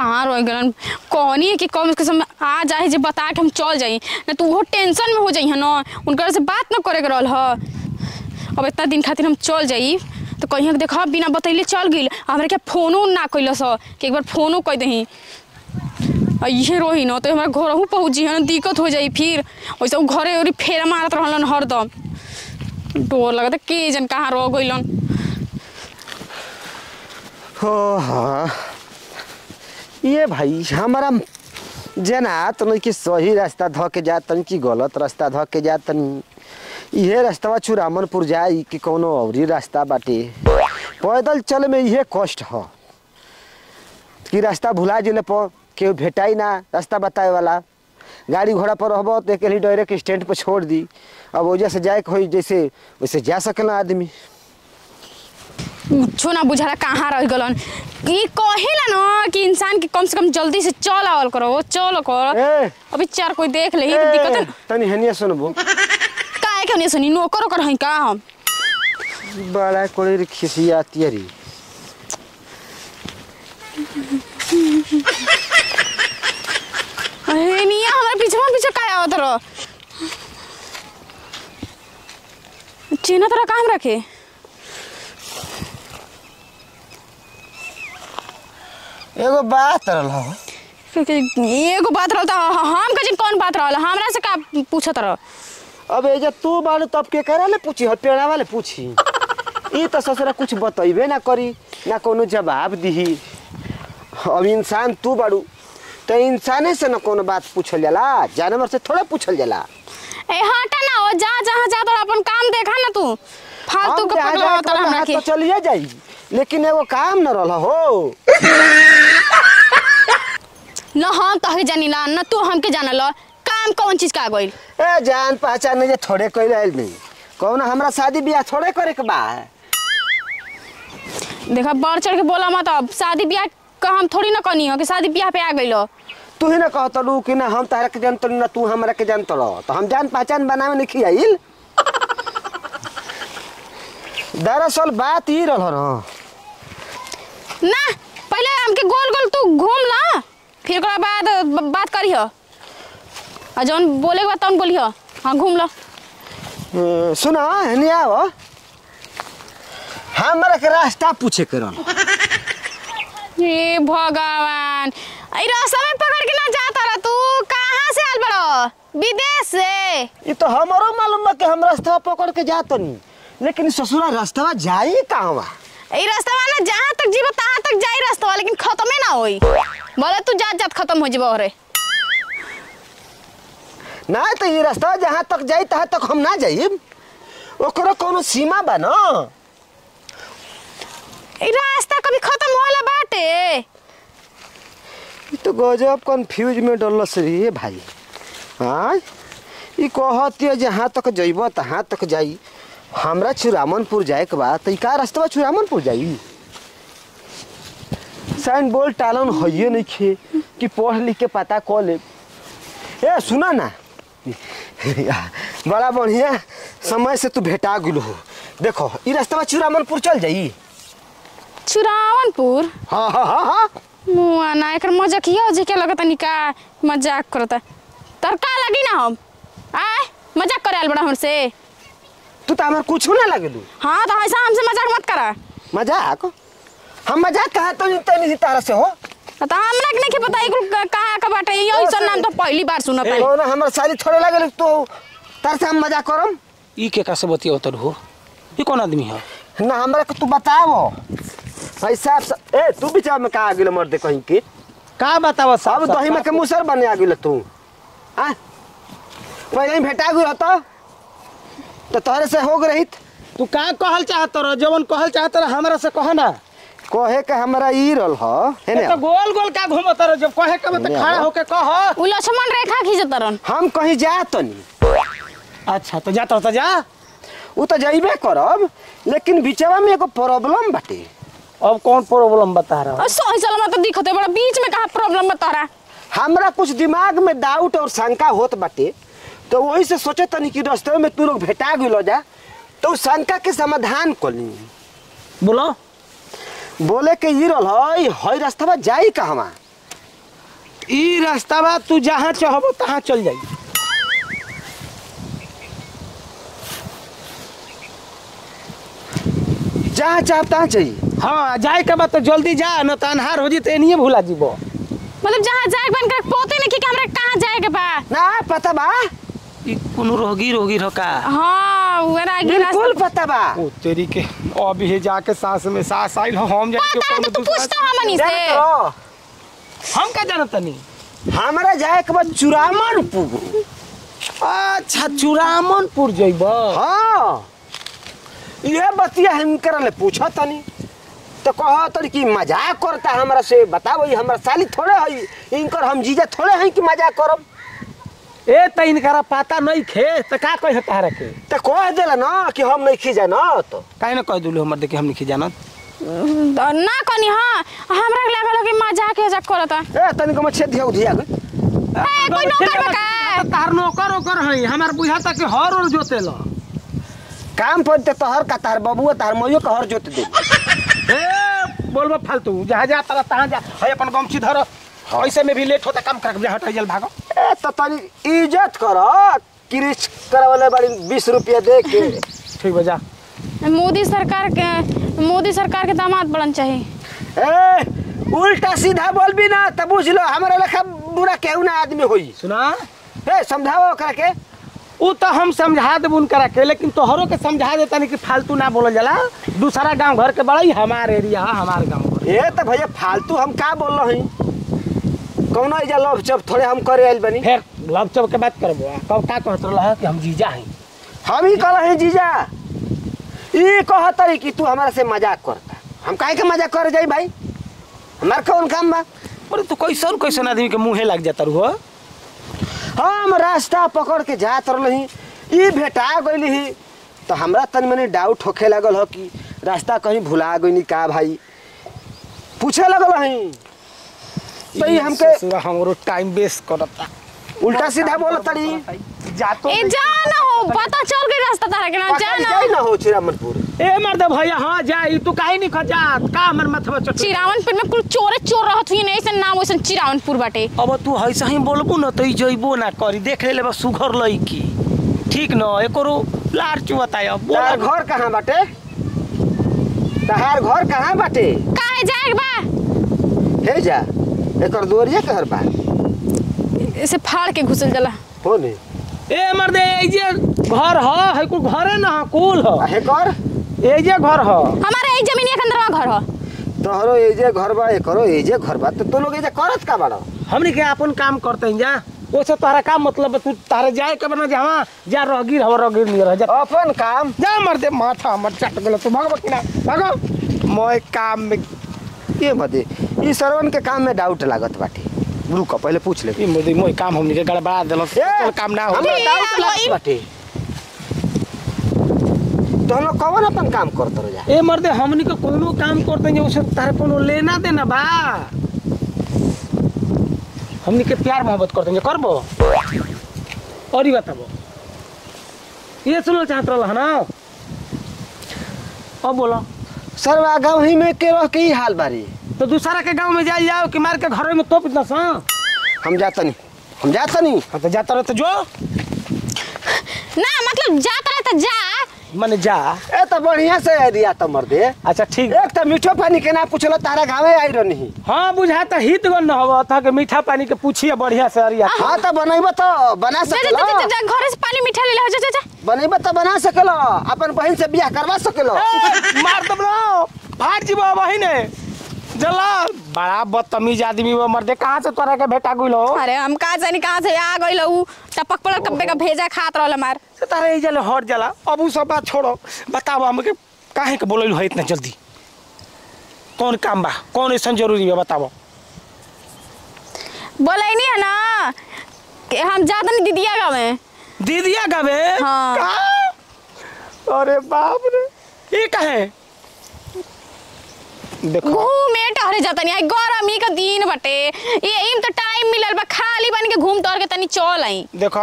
कहाँ रह गलन? कहनी है कि कम के समय आ जाए, जे बता के हम चल जाई ना तो वो टेंशन में हो है ना? उनकर से बात न करे के रहल ह। अब इतना दिन खातिर हम चल जाई तो कहीं देख बिना बतैले चल गई हमारे क्या फोनो ना कैलस कि एक बार फोनो कह दही। इहे रही न तो हमारा घर पहुँची है ना, दिक्कत हो जाई फिर। वैसे उ घरे उरी फेरा मारत रहलन हरदम। डर लगता के जन कहाँ रह हो हाँ। ये भाई, हमारा जना तन कि सही रास्ता ध के जा तन कि गलत रास्ता ध के जा तन इहे रास्ता चुरामनपुर जाई कि कोनो औरी रास्ता बाटे। पैदल चल में इहे कष्ट ह। कि रास्ता भुला ज़िले पर केहू भेटाई ना, रास्ता बताए वाला। गाड़ी घोड़ा पर रहबो तो डायरेक्ट स्टैंड पर छोड़ दी। अब वजह से जाए जैसे, वैसे जा सकेला आदमी। कुछो ना बुझाला कहाँ रह गलन। ई कहेला न कि इंसान के कम से कम जल्दी से चल आवल करो चल कर। अभी चार कोई देख ले तो दिक्कत है तनी हनिया सुनबो काहे के नहीं सुनी? नौकर ओकर हई का हम? बड़ा कोड़ी खिसिया तियरी। अरे निया हमारे पीछे पीछे काहे आवत रहो? चेना तरह काम रखे? एगो बात रहल क्योंकि एगो बात रहल त हम कजिन कौन बात रहल? हमरा से का पूछत रह अब एजा तू बालू तब के करे ले पूछी? हर पेड़ा वाले पूछी? ई तो ससुरा कुछ बतैबे ना करी ना कोनो जवाब दिही। अब इंसान तू बाड़ू तो इंसाने से ना कोनो बात पूछल जाला जानवर से थोड़ा पूछल जाला। ए हटा ना ओ जा जहाँ जा अपन काम देखा ना तू। फालतू के पगला होता हमरा के। चलिए जाई? लेकिन एगो काम न रहल हो। न हम तहे जानिला न तू हमके जानल। काम कौन चीज़ का गइल? ए जान पहचान नहीं जे थोड़े कइल आइल नहीं कौन हमरा शादी ब्याह थोड़े करे के बा। देखा बढ़ चढ़ के बोला मत अब। शादी ब्याह का हम थोड़ी ना कनी हो कि शादी ब्याह पे आ गइलो तू ही ना कहत रू कि ना हम तारा के जानत ना तू हमरा के जानत रह तो हम जान पहचान बनावे नहीं खियाइल दरअसल बात ई रहल न पहले हमके गोल गोल तू घूम ला फिर ओकरा बाद बात करी हो आ जौन बोले के बाद तौन बोली हो हाँ घूम लो। सुना हनी आओ। हमरा के रास्ता पूछे के रहल हे भगवान ई रास्ता में पकड़ के ना जाता रह तू। कहाँ से आल बड़ो? विदेश से। ई तो हमरो मालूम बा कि हम रास्ता पकड़ के जात नहीं लेकिन ससुरा रास्ता जाई कहवा ई रास्ता ना जहाँ तक जीव तहाँ तक जाई रास्ता लेकिन खत्मे ना होई बोले तू जात जात खत्म हो जीबो रे ना तो ये रास्ता जहाँ तक जाई तहाँ तक हम ना जाइब ओकरो कोनो सीमा बा न ई रास्ता कभी खत्म होला बाटे ई तो गजब कंफ्यूज में डलस रे भाई हाँ ई कहती जहाँ तक जइब तहाँ तक जाई हमरा चुरामनपुर जाए के बा तो का रास्ता चुरामनपुर जाई? साइन बोल टालन हइये नहीं खे कि पढ़ लिख के पता क ले ए सुना ना। बड़ा बढ़िया। समय से तू भेटा गेलो हो देखो ई रास्ता चुरामनपुर चल जाई। चुरावनपुर हाँ हाँ हाँ हाँ। मुआ ना एकर मज़ाक हियो जे के लगता निका मज़ाक करता। तर का लगी ना हम। आय मज़ाक करे बड़ा हमसे तू तो हमार कुछ ना लगलू हाँ तो ऐसा हमसे मज़ाक मत करा। मज़ाक? हम मज़ाक कहा तो नहीं नहीं तारा से हो? तो हमरा के नहीं पता एक कहाँ का बाटे। ये ऐसा नाम तो पहली बार सुना पाई कौन हमार साली थोड़े लगल तो। तार से हम मज़ाक करम। ई के का से बतिया उतर हो? ई कौन आदमी है? ना हमरा के तू बताओ ऐसा ए तू बिचार में का आ गेल मर्दे कहीं के? का बतावा अब दही में के मुसर बने आ गेल तू। आ पहले ही भेटा गई रहता तो तोहरे से हो गई तू का कहल चाहत रह? जवन कहल चाहत रह हमरा से कह ना। कहे के हमरा ई रहल ह है ए तो गोल गोल का घूमत रह जब कहे के नहीं खड़ा होके कह। उ लक्ष्मण रेखा खींचत रन हम कहीं जा तनी। अच्छा तो जा तो जा। उ तो जइबे करब लेकिन बिचवा में एगो प्रॉब्लम बाटे। अब कौन प्रॉब्लम बता रहा? और सही सलामत तो दिखते बड़ा बीच में कहाँ प्रॉब्लम बता रहा हमरा कुछ दिमाग में डाउट और शंका होत बाटे। तो वही से सोचे तनी कि रास्ते में तू लोग भेटा गइल जा। तो शंका के समाधान कली बोलो। बोले के ई रहल हई हई रास्ता जाई कहवा ई रास्ता बा तू जहाँ चाहबो तहाँ चल जाई। जहाँ चाह तहाँ चाहिए हाँ जाए के बाद तो जल्दी जा न तो अन्हार हो जी तो एनिए भूला जीबो। मतलब जहाँ जाए के बन कर पोते नहीं कि हमरा कहाँ जाए के बा? ना पता बा कोनो रोगी रोगी रका हाँ वो बिल्कुल पता बा। ओ तेरी के अभी ही जाके सास में सास आइल हम जाके पता है तो तू दूसरा- हमनी से। हम का जानत तनी? हमरा जाए के बाद चुरामन पुगू अच्छा चुरामनपुर जइब। हाँ। ये बतिया हम करले पूछा तनी। तो कह कि मज़ाक करता हमरा से बताओ ये हमरा साली थोड़े हई इनकर हम जीजा थोड़े हई कि मज़ाक करब? ए त इनकरा पता नहीं खे त का कह तारा के तो कह देला ना कि हम नहीं खींचा ना तो। काहे न कह दुलू हमर देखे हम नहीं खी जानत ना कनी हाँ। हमरा के लागल कि मज़ाक मज़ाक करता। ए तनी को छेद दिया उधिया ए कोई नौकर बा का तार नौकर ओकर हई हमार बुझाता कि हर और जोते ल। काम पर ते तोहर का तार बबुआ तार मइयो का हर जोत दे। ए बोलबो फालतू। जहाँ जा तारा तहाँ जा। है अपन गमछी धर। ऐसे में भी लेट होता काम कर हट जल भागो। तो तनी इज़्ज़त कर। किरिच करवाले बड़ी बीस रुपया दे के। ठीक बजा। मोदी सरकार के मोदी सरकार के दामाद बनन चाहिए ए उल्टा सीधा बोल भी ना तब बुझ लो हमारा लेखा बुरा केहू ना आदमी होई। सुना? ए समझाओ ओकरा के। उ तो हम समझा देब उनकरा के लेकिन तोहरो के समझा देता नहीं कि फालतू ना बोलल जाला। दूसरा गाँव घर के बड़ा ही हमार एरिया है हमार गाँव ए तो भैया फालतू हम का बोल रहे हैं कौनो एजा लव चप थोड़े हम करे आइल बनी। फिर लव चब के बात करबो कब का कहत रहा कि हम जीजा हैं? हम ही कह रहे जीजा। ई कहत रही कि तू हमारा से मज़ाक करता। हम काहे के मज़ाक कर जाई भाई? हमार कौन काम बा? अरे तू कैसन कैसन आदमी के मुंहे लग जाता हो? हम रास्ता पकड़ के जात रही ई भेटा गइली ही। तो हमरा तन मनी डाउट होखे लगल हो कि रास्ता कहीं भुला गइनी का भाई? पूछे लगल हई तो ई हमके ससुरा हमरो टाइम वेस्ट करता। उल्टा सीधा बोलत तड़ी जातो ए जा ना हो पता चल गई रास्ता तारा के ना जा ना ना हो चिरामनपुर। ए मर्द भैया हाँ जाई तू काहे नहीं खजात? का हमर मथवा चट चिरावनपुर में कुल चोरे चोर रहत हुई नहीं ऐसा नाम वैसा चिरावनपुर बाटे। अब तू ऐसा ही बोलबू न तो ई जइबो ना करी देख ले बस सुघर लईकी ठीक न एकरो लार चुवता अब तार घर कहाँ बाटे? तहार घर कहाँ बाटे? काहे जाए बा? हे जा। एकर दोरिया कहर बा ऐसे फाड़ के घुसल जाला। हो? ने ए मर्दे ए जे घर ह है कुल घरे न? ह। कुल आ ह हेकर ए जे घर ह। हमारे एक जमीनिया के अंदर घर हो। तोहरो एजे घर बा एकरो एजे घर बा तो तू लोग एजे करत का बाड़ा? हमनी के अपन काम करते हैं जा। ओसे तोहरा का मतलब तू तारे जाए के बना जहाँ जा रगीर हवा रगीर नहीं रह जा। अपन काम? जा मर्दे माथा हमर चट गेल तू भागो कि ना? भागो। मोय काम में ये बदे ई सरवन के काम में डाउट लागत बाटे। रुको पहले पूछ ले। मोदी मोय काम हमनी के गड़बड़ा देलक चल काम ना हो। हमरा डाउट लागत बाटे। तो हम लोग कौन अपन काम करत रह जा? ए मर्दे हमनी के कोनो काम करते हैं उसे तारे कोनो लेना देना बा। हमनी के प्यार मोहब्बत करते हैं करबो। और ही बताबो। ये सुनो चाहत रहल ना अब बोलो। सरवा गाँव ही में के रह के ही हाल बारी। तो दूसरा के गाँव में जाई जाओ कि मार के घर में तोप दस हाँ? हम जाता नहीं। हम जाता नहीं। हाँ, तो जाता रहे तो जो। ना मतलब जाता रहे तो जा। माने जा। ए तो बढ़िया से एरिया तो मर दे अच्छा ठीक। एक तो मीठो पानी के ना पूछलो तारा गाँवे आई रही हाँ बुझाता हित गन न हवा था कि मीठा पानी के पूछिए बढ़िया से अरिया हाँ तो बनैबो तो बना सकलो। जा, जा, जा घरे से पानी मीठा ले ले जा जा जा। बनैबो तो बना सकलो। अपन बहन से बियाह करवा सकलो। मार दब लो फाट जीबो वही ने जला। बड़ा बदतमीज आदमी वो मर्दे कहाँ से तोरा के भेटा गुल हो? अरे हम कहा जानी कहाँ से आ गई उ टपक पड़क कब्बे का भेजा खात रहल हमार। से तारा ई जले हट जाला। अब उ सब बात छोड़ो। बताओ हमके काहे के बोलल है इतना जल्दी? कौन काम बा? कौन ऐसा ज़रूरी है बताओ। बोले नहीं है ना कि हम जाते नहीं दीदिया गाँव में। दीदिया गावे हाँ। अरे बाप रे। ये कहे घूमे टहरे जाता नहीं गर्मी का दिन बटे। ये इम तो टाइम मिलल बा। खाली बन के घूम टहर के तनी चल आई। देखो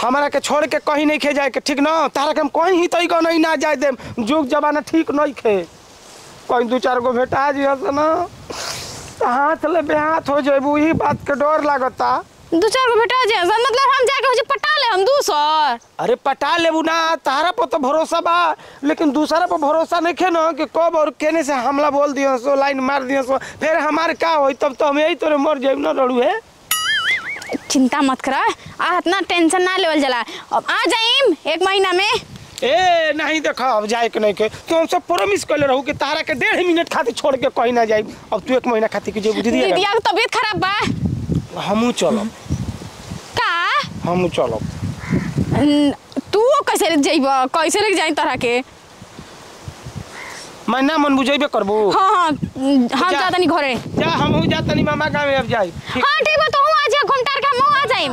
हमारा के छोड़ के कहीं नहीं खे जाए के ठीक ना? तारा के हम कहीं ही तरीका नहीं ना जाए दे जुग जमाना ठीक नहीं खे। कहीं दू चार गो भेटा जी हस ना। हाथ ले बेहाथ हो जेबू ई बात के डर लागता। दू चार गो बेटा जे मतलब हम जाके हो जे पटा ले हम दूसर अरे पटा लेबू ना तारा पर तो भरोसा बा। लेकिन दूसरा पर भरोसा नहीं खे ना कि कब और केने से हमला बोल दियो सो लाइन मार दियो सो। फिर हमारे का होई तब तो हम यही तोरे मर जाइब ना रड़ू है? चिंता मत करा आ इतना टेंशन ना लेवल जला। अब आ जाइम एक महीना में। ए नहीं देखा अब जाए के नहीं के तू हमसे प्रॉमिस कर रहू कि तारा के डेढ़ मिनट खातिर छोड़ के कहीं ना जाइब। अब तू एक महीना खातिर के जे बुझ दिया दीदिया के तबीयत खराब बा। हमू चलब का हमू चलब तू कैसे लग जाइब कैसे लग जाई तरह के मैं ना मन बुझेबे करबो हां हां हम जातनी घरे जा हमहू जातनी मामा गांव अब जाई हां ठीक बा तू आ जा घंटा के हम आ जाई